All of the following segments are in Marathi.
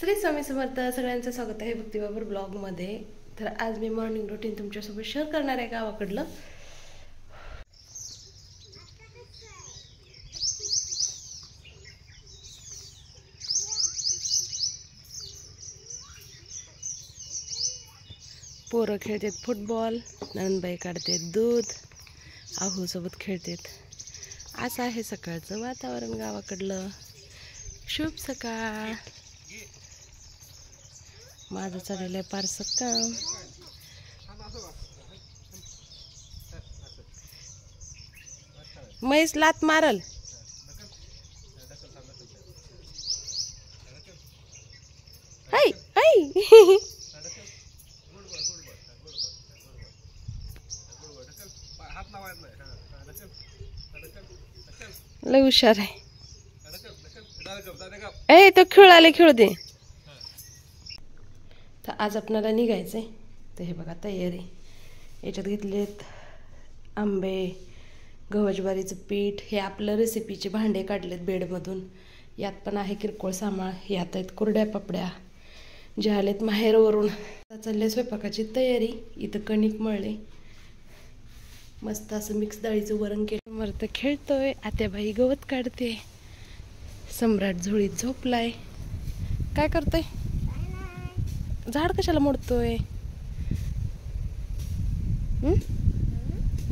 श्री स्वामी समर्थ सगळ्यांचं स्वागत आहे भक्तिबाबर ब्लॉगमध्ये. तर आज मी मॉर्निंग रुटीन तुमच्यासोबत शेअर करणार आहे गावाकडलं. पोरं खेळतात फुटबॉल नंदबाई काढतात दूध आहूसोबत खेळतात. असं आहे सकाळचं वातावरण गावाकडलं. शुभ सकाळ. माझं चाललेलं आहे पारसं काम. म्हैस लात मारल. हाय हाय. लय हुशार आहे. ए तो खेळ आले खेळू दे. तर आज आपणाला निघायचं आहे तर हे बघा तयारी. याच्यात घेतलेत आंबे गव्हाच्या ज्वारीचं पीठ हे आपलं रेसिपीचे भांडे काढलेत बेडमधून. यात पण आहे किरकोळ सामाळ यात आहेत कुरड्या पापड्या जे आलेत माहेरवरून. आता चालले स्वयंपाकाची तयारी इथं कणिक मळले. मस्त असं मिक्स डाळीचं वरण केलं. मरत खेळतोय आत्याबाई गवत काढते. सम्राट झोळीत झोपलाय. काय करतोय? झाड कशाला मोडतोय?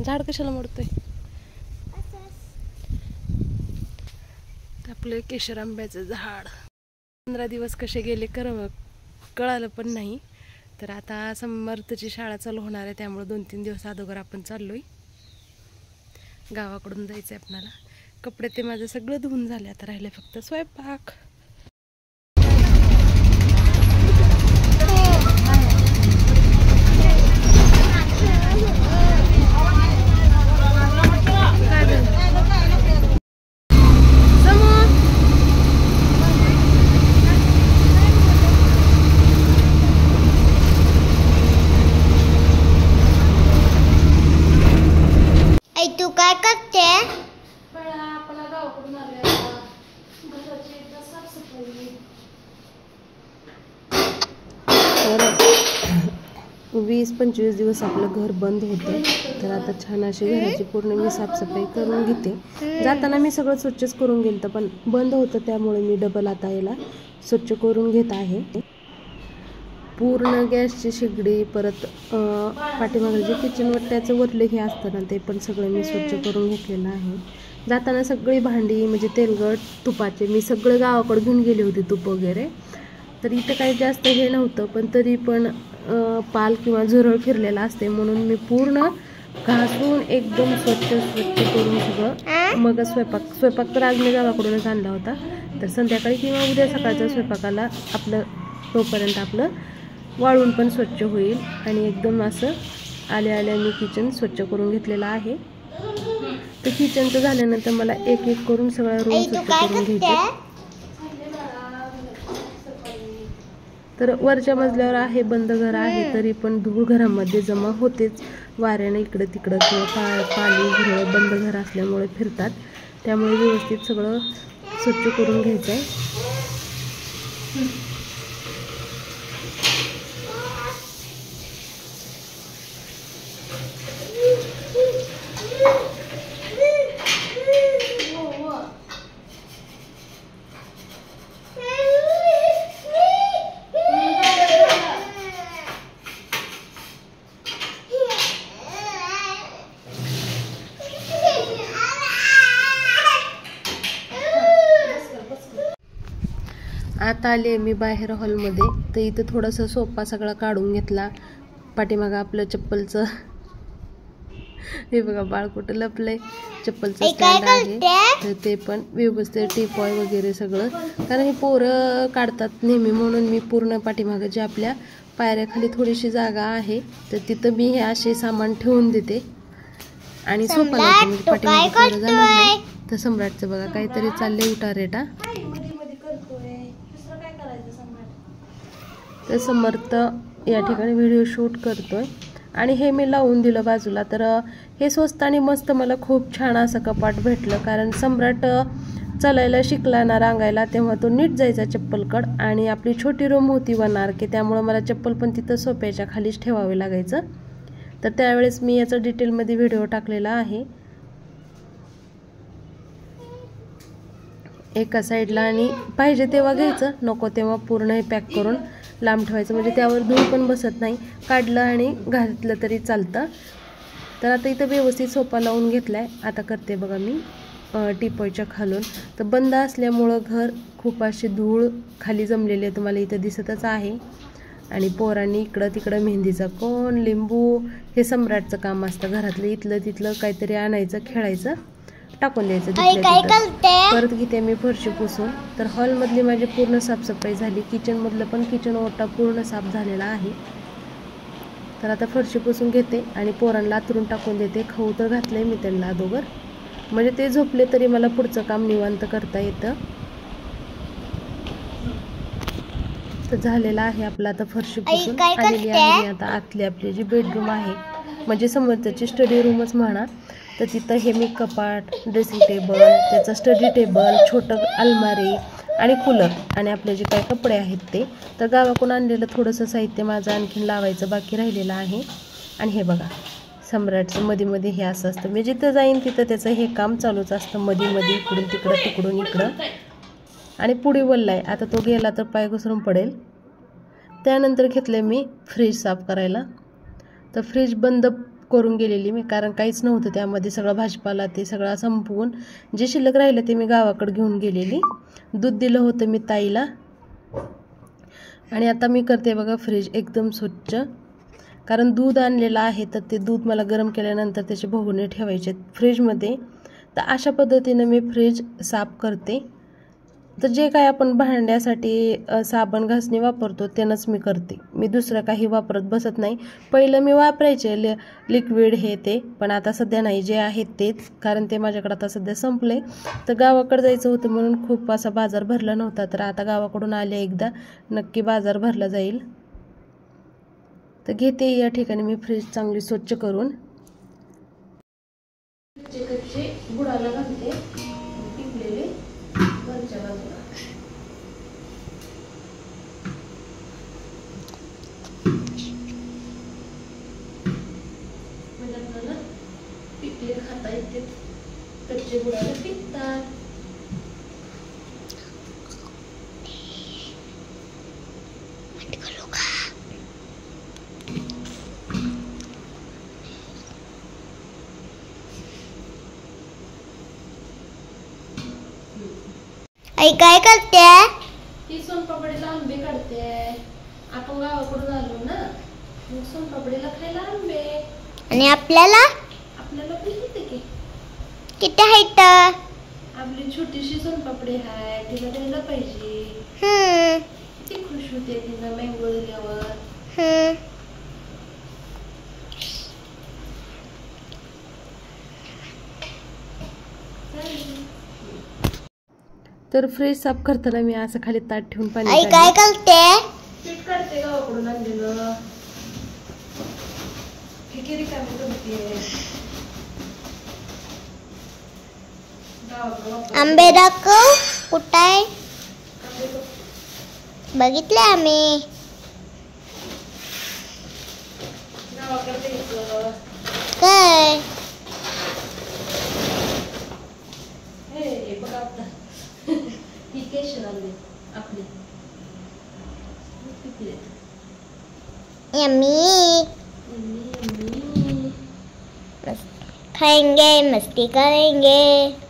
झाड कशाला मोडतोय? आपलं केशर आंब्याचं झाड. पंधरा दिवस कसे गेले कर कळालं पण नाही. तर आता समर्थची शाळा चालू होणार आहे त्यामुळे दोन तीन दिवस अगोदर आपण चाललोय. गावाकडून जायचं आहे आपणाला. कपडे ते माझं सगळं धुवून झाले आता राहिले फक्त स्वयंपाक समोर आई तू काय करते तर वीस पंचवीस दिवस आपलं घर बंद होतं. तर आता छान अशी घराची पूर्ण मी साफसफाई करून घेते. जाताना मी सगळं स्वच्छच करून गेलं पण बंद होतं त्यामुळे मी डबल आता याला स्वच्छ करून घेत आहे. पूर्ण गॅसची शेगडी परत पाठीमागे जे किचन त्याचं वरले हे असतं ना ते पण सगळं मी स्वच्छ करून घेतलेलं आहे. जाताना सगळी भांडी म्हणजे तेलकट तुपाचे मी सगळं गावाकडे घेऊन गेले होते तूप वगैरे. तर इथं काही जास्त हे नव्हतं पण तरी पण पाल किंवा झुरळ फिरलेला असते. म्हणून मी पूर्ण घासून एकदम स्वच्छ स्वच्छ करून सगळं मग स्वयंपाक स्वयंपाक तर आज मी गावाकडूनच आणला होता. तर संध्याकाळी किंवा उद्या सकाळच्या स्वयंपाकाला आपलं तोपर्यंत आपलं वाळून पण स्वच्छ होईल. आणि एकदम असं आल्या आल्या मी किचन स्वच्छ करून घेतलेलं आहे. तर किचनचं झाल्यानंतर मला एक एक करून सगळं रूम स्वच्छ करून घ्यायचे. तर वरच्या मजल्यावर आहे बंद घर आहे तरी पण धूळ घरामध्ये जमा होतेच. वाऱ्याने इकडं तिकडं किंवा पा पाणी झुरळ बंद घर असल्यामुळे फिरतात. त्यामुळे व्यवस्थित सगळं स्वच्छ करून घ्यायचं आहे आता आले मी बाहेर हॉलमध्ये. तर इथं थोडासा सोफा सगळा काढून घेतला. पाठीमागं आपलं चप्पलचं. हे बघा बाळ कुठं लपलंय. चप्पलचं स्टँड आहे. तर ते पण व्यवस्थित टिपॉय वगैरे सगळं. कारण हे पोरं काढतात नेहमी म्हणून मी पूर्ण पाठीमागं जे आपल्या पायऱ्याखाली थोडीशी जागा आहे तर तिथं मी हे असे सामान ठेवून देते. आणि सोपा लावते. म्हणजे पाठीमागं जाणार नाही? तर सम्राटचं बघा काहीतरी चाललंय उठा रेटा तर समर्थ या ठिकाणी व्हिडिओ शूट करतोय. आणि हे मी लावून दिलं बाजूला. तर हे स्वस्त आणि मस्त मला खूप छान असं कपाट भेटलं. कारण सम्राट चालायला शिकला ना रांगायला तेव्हा तो नीट जायचा चप्पलकड. आणि आपली छोटी रूम होती वनार की त्यामुळं मला चप्पल पण तिथं सोप्याच्या खालीच ठेवावे लागायचं. तर त्यावेळेस मी याचा डिटेलमध्ये व्हिडिओ टाकलेला आहे. एका साईडला आणि पाहिजे तेव्हा घ्यायचं नको तेव्हा पूर्ण हे पॅक करून. लांब ठेवायचं. म्हणजे त्यावर धूळ पण बसत नाही. काढलं आणि घातलं तरी चालतं. तर आता इथं व्यवस्थित सोपा लावून घेतला आहे आता करते बघा मी टिपॉयच्या खालून. तर बंद असल्यामुळं घर खूप अशी धूळ खाली जमलेली आहे तुम्हाला इथं दिसतच आहे. आणि पोरांनी इकडं तिकडं मेहंदीचा कोण लिंबू हे सम्राटचं काम असतं. घरातलं इथलं तिथलं काहीतरी आणायचं खेळायचं. टाकून द्यायचं परत घेते मी फरशी पुसून. तर हॉलमधली माझी पूर्ण साफसफाई झाली. किचनमधलं पण किचन ओटा पूर्ण साफ झालेला आहे. तर आता फरशी पुसून घेते आणि पोरांना आतरून टाकून देते. खाऊ तर घातलंय मी त्यांना अगोदर. म्हणजे ते झोपले तरी मला पुढचं काम निवांत करता येतं. तर झालेलं आहे आपलं आता फरशी पुसून. आलेली करते? आहे आता आतली आपली जी बेडरूम आहे. म्हणजे समोरच्याची स्टडी रूमच म्हणा. तर तिथं हे मी कपाट ड्रेसिंग टेबल त्याचं स्टडी टेबल छोटं अलमारी आणि कूलर आणि आपले जे काही कपडे आहेत ते. तर गावाकडून आणलेलं थोडंसं साहित्य माझं आणखीन लावायचं बाकी राहिलेलं आहे. आणि हे बघा सम्राटचं मध्ये मध्ये हे असं असतं. मी जिथं जाईन तिथं त्याचं हे काम चालूच असतं. मध्ये मध्ये इकडून तिकडं तिकडून इकडं. आणि पुढे वल्लाय. आता तो गेला तर पाय घसरून पडेल. त्यानंतर घेतलं मी फ्रीज साफ करायला. तर फ्रीज बंद करून गेलेली मी कारण काहीच नव्हतं त्यामध्ये. सगळं भाजीपाला ते सगळं संपवून जे शिल्लक राहिलं ते मी गावाकडे घेऊन गेलेली. दूध दिलं होतं मी ताईला. आणि आता मी करते बघा फ्रीज एकदम स्वच्छ. कारण दूध आणलेलं आहे तर ते दूध मला गरम केल्यानंतर त्याचे भोगणे ठेवायचे फ्रीजमध्ये तर अशा पद्धतीनं मी फ्रीज साफ करते. तर जे काय आपण भांड्यासाठी साबण घासणी वापरतो त्यानंच मी करते. मी दुसरं काही वापरत बसत नाही. पहिलं मी वापरायचे लि लिक्विड हे ते पण आता सध्या नाही. जे आहेत तेच कारण ते माझ्याकडे आता सध्या संपले. तर गावाकडे जायचं होतं म्हणून खूप असा बाजार भरला नव्हता. तर आता गावाकडून आले एकदा नक्की बाजार भरला जाईल. तर घेते या ठिकाणी मी फ्रीज चांगली स्वच्छ करून. बुडाला घालते पिकलेले वरच्या बाजूला म्हणजे आपल्याला पिकले खाता येते कच्चे बुडाला पिकतात आई काय करते? ती सोनपापडीला आंबे काढते. आपण गावाकडून आलो ना मग सोनपापडीला खायला आंबे. आणि आपल्याला? आपल्याला किती आहेत आपली छोटीशी सोनपापडी आहे तिला द्यायला पाहिजे. किती खुश होते तिला मँगो दिल्यावर. हम्म. तर फ्रीज साफ करताना मी असं खाली ताट ठेवून पाणी काय करते? पीठ काढते गावाकडून आणलेलं. हे किती कामे करते गावाकडं वापर- आंबे दाखव कुठं आहे. बघितले आम्ही. काय. खाएंगे मस्ती करेंगे.